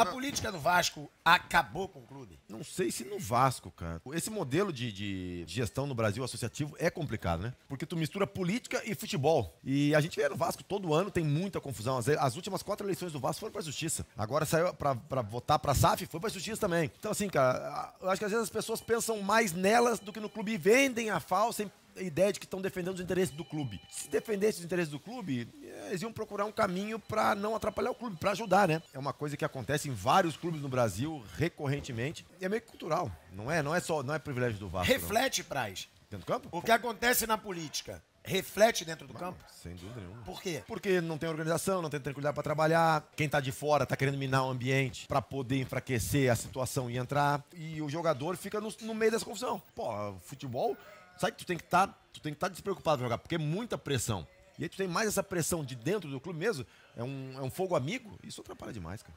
A política do Vasco acabou com o clube? Não sei se no Vasco, cara. Esse modelo de, de gestão no Brasil associativo é complicado, né? Porque tu mistura política e futebol. E a gente vê no Vasco todo ano, tem muita confusão. As, as últimas quatro eleições do Vasco foram pra justiça. Agora saiu pra, pra votar pra SAF, foi pra justiça também. Então, assim, cara, eu acho que às vezes as pessoas pensam mais nelas do que no clube e vendem a falsa ideia de que estão defendendo os interesses do clube. Se defendesse os interesses do clube, eles iam procurar um caminho para não atrapalhar o clube, para ajudar, né? É uma coisa que acontece em vários clubes no Brasil recorrentemente e é meio cultural, não é? Não é só, não é privilégio do Vasco. Reflete, Praz. Dentro do campo? O que acontece na política reflete dentro do campo? Sem dúvida nenhuma. Por quê? Porque não tem organização, não tem tranquilidade para trabalhar. Quem tá de fora tá querendo minar o ambiente para poder enfraquecer a situação e entrar. E o jogador fica no, no meio dessa confusão. Pô, futebol, sabe que tu tem que estar, tá, tu tem que estar tá despreocupado pra jogar, porque é muita pressão. E aí tu tem mais essa pressão de dentro do clube mesmo, é um, é um fogo amigo, isso atrapalha demais, cara.